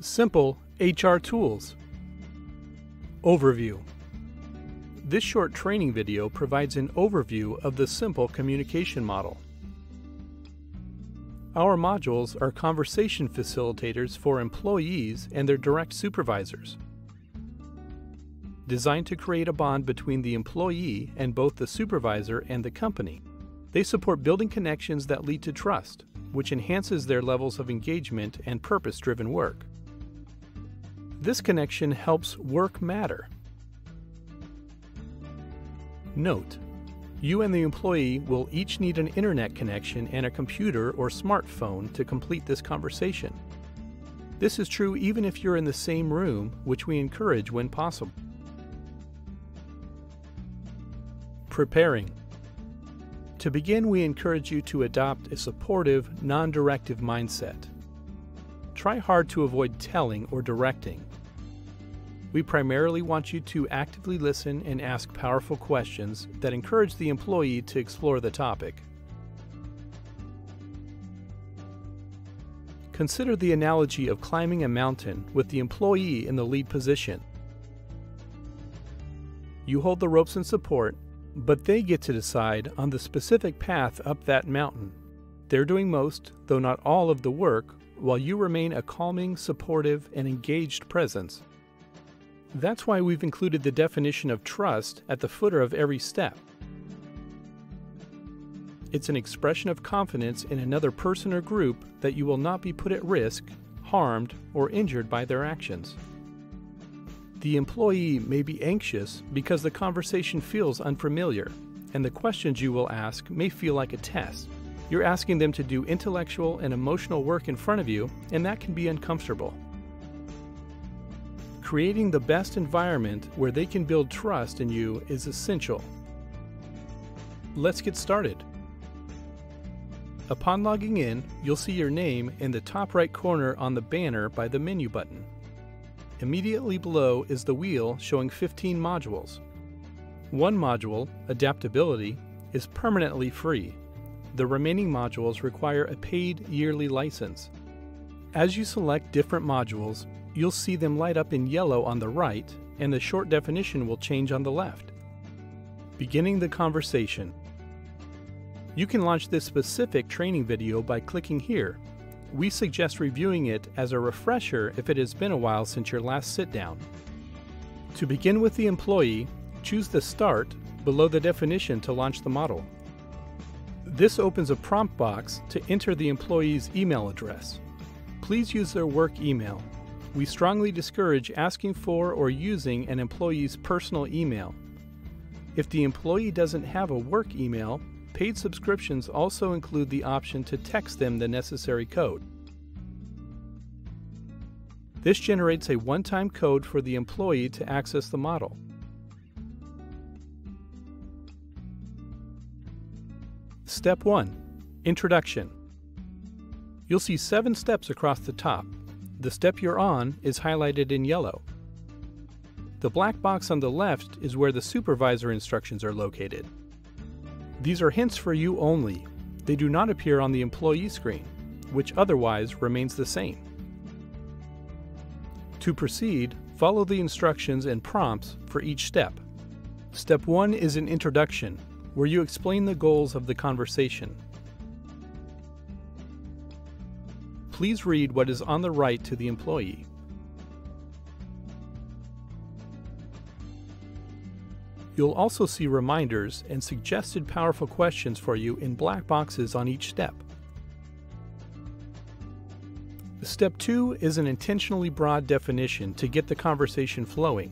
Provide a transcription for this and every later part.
Simple HR Tools Overview This short training video provides an overview of the simple communication model. Our modules are conversation facilitators for employees and their direct supervisors. Designed to create a bond between the employee and both the supervisor and the company, they support building connections that lead to trust, which enhances their levels of engagement and purpose driven work. This connection helps work matter. Note, you and the employee will each need an internet connection and a computer or smartphone to complete this conversation. This is true even if you're in the same room, which we encourage when possible. Preparing. To begin, we encourage you to adopt a supportive, non directive mindset. Try hard to avoid telling or directing. We primarily want you to actively listen and ask powerful questions that encourage the employee to explore the topic. Consider the analogy of climbing a mountain with the employee in the lead position. You hold the ropes and support, but they get to decide on the specific path up that mountain. They're doing most, though not all, of the work, while you remain a calming, supportive, and engaged presence. That's why we've included the definition of trust at the footer of every step. It's an expression of confidence in another person or group that you will not be put at risk, harmed, or injured by their actions. The employee may be anxious because the conversation feels unfamiliar, and the questions you will ask may feel like a test. You're asking them to do intellectual and emotional work in front of you, and that can be uncomfortable. Creating the best environment where they can build trust in you is essential. Let's get started. Upon logging in, you'll see your name in the top right corner on the banner by the menu button. Immediately below is the wheel showing 15 modules. One module, Adaptability, is permanently free. The remaining modules require a paid yearly license. As you select different modules, you'll see them light up in yellow on the right, and the short definition will change on the left. Beginning the conversation. You can launch this specific training video by clicking here we suggest reviewing it as a refresher if it has been a while since your last sit down. To begin with the employee, choose the Start below the definition to launch the model. This opens a prompt box to enter the employee's email address. Please use their work email. We strongly discourage asking for or using an employee's personal email. If the employee doesn't have a work email, Paid subscriptions also include the option to text them the necessary code. This generates a one-time code for the employee to access the model. Step 1. Introduction. You'll see seven steps across the top. The step you're on is highlighted in yellow. The black box on the left is where the supervisor instructions are located. These are hints for you only. They do not appear on the employee screen, which otherwise remains the same. To proceed, follow the instructions and prompts for each step. Step 1 is an introduction, where you explain the goals of the conversation. Please read what is on the right to the employee. You'll also see reminders and suggested powerful questions for you in black boxes on each step. Step 2 is an intentionally broad definition to get the conversation flowing.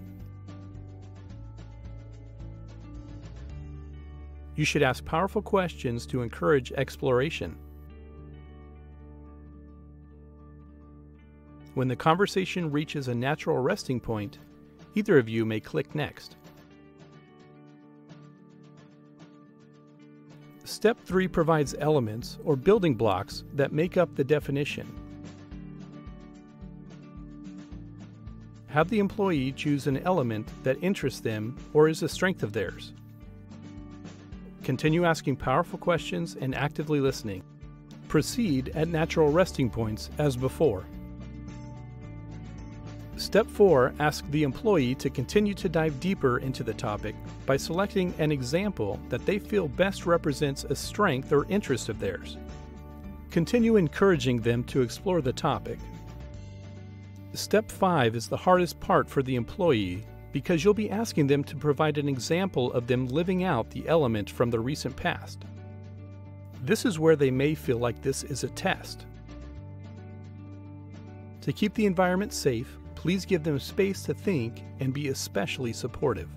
You should ask powerful questions to encourage exploration. When the conversation reaches a natural resting point, either of you may click Next. Step 3 provides elements, or building blocks, that make up the definition. Have the employee choose an element that interests them or is a strength of theirs. Continue asking powerful questions and actively listening. Proceed at natural resting points as before. Step 4 asks the employee to continue to dive deeper into the topic by selecting an example that they feel best represents a strength or interest of theirs. Continue encouraging them to explore the topic. Step 5 is the hardest part for the employee because you'll be asking them to provide an example of them living out the element from the recent past. This is where they may feel like this is a test. To keep the environment safe, please give them space to think and be especially supportive.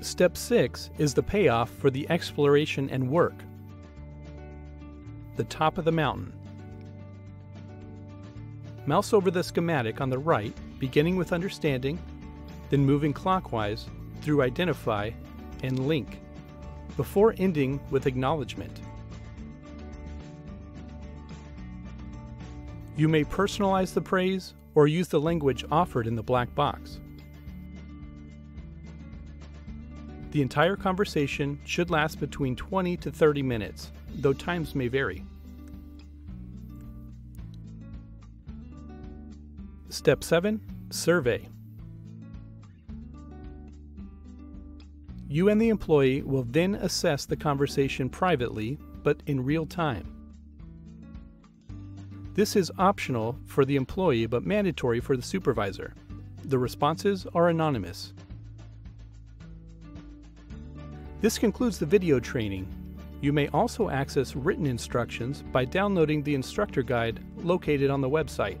Step 6 is the payoff for the exploration and work. The top of the mountain. Mouse over the schematic on the right, beginning with understanding, then moving clockwise through identify and link, before ending with acknowledgement. You may personalize the praise or use the language offered in the black box. The entire conversation should last between 20 to 30 minutes, though times may vary. Step 7 Survey. You and the employee will then assess the conversation privately, but in real time. This is optional for the employee but mandatory for the supervisor. The responses are anonymous. This concludes the video training. You may also access written instructions by downloading the instructor guide located on the website.